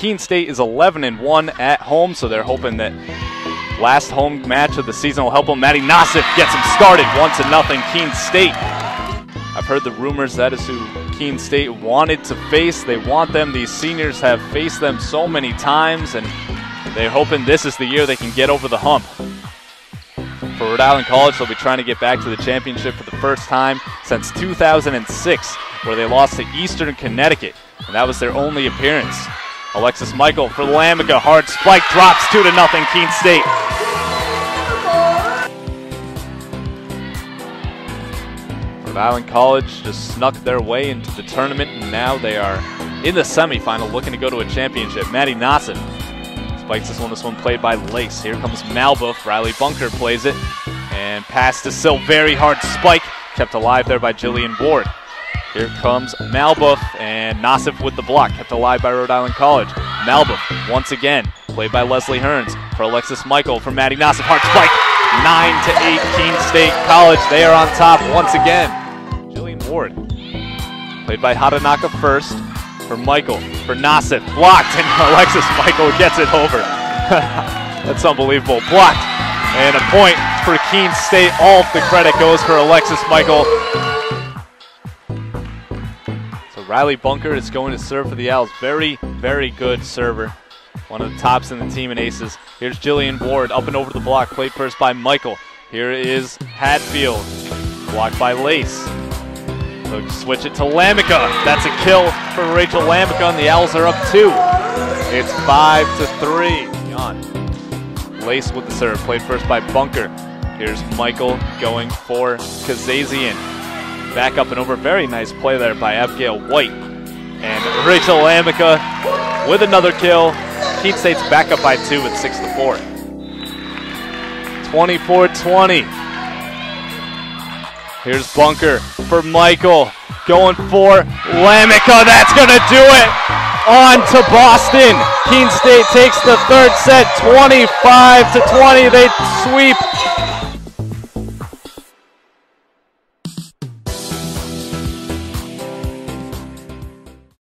Keene State is 11 and 1 at home, so they're hoping that last home match of the season will help them. Maddie Nassif gets them started, one to nothing. Keene State. I've heard the rumors that is who Keene State wanted to face. They want them. These seniors have faced them so many times, and they're hoping this is the year they can get over the hump. For Rhode Island College, they'll be trying to get back to the championship for the first time since 2006, where they lost to Eastern Connecticut, and that was their only appearance. Alexis Michael for Lamica, hard spike, drops two to nothing. Keene State. Rhode Island College just snuck their way into the tournament, and now they are in the semifinal, looking to go to a championship. Maddie Nassen spikes this one. This one played by Lace. Here comes Malbuff. Riley Bunker plays it, and pass to Sil. Very hard spike, kept alive there by Jillian Ward. Here comes Malbuff and Nassif with the block, kept alive by Rhode Island College. Malbuff once again, played by Leslie Hearns for Alexis Michael for Maddie Nassif. Hard spike, 9 to 8 Keene State College. They are on top once again. Jillian Ward, played by Hatanaka first for Michael, for Nassif, blocked, and Alexis Michael gets it over. That's unbelievable. Blocked, and a point for Keene State. All of the credit goes for Alexis Michael. Riley Bunker is going to serve for the Owls. Very, very good server. One of the tops in the team in aces. Here's Jillian Ward up and over the block, played first by Michael. Here is Hatfield, blocked by Lace. Switch it to Lamica. That's a kill for Rachel Lamica, and the Owls are up two. It's five to three. Jan. Lace with the serve, played first by Bunker. Here's Michael going for Kazazian. Back up and over. Very nice play there by Abigail White. And Rachel Lamica with another kill. Keene State's back up by two with 6 to 4. 24 20. Here's Bunker for Michael. Going for Lamica. That's going to do it. On to Boston. Keene State takes the third set 25 to 20. They sweep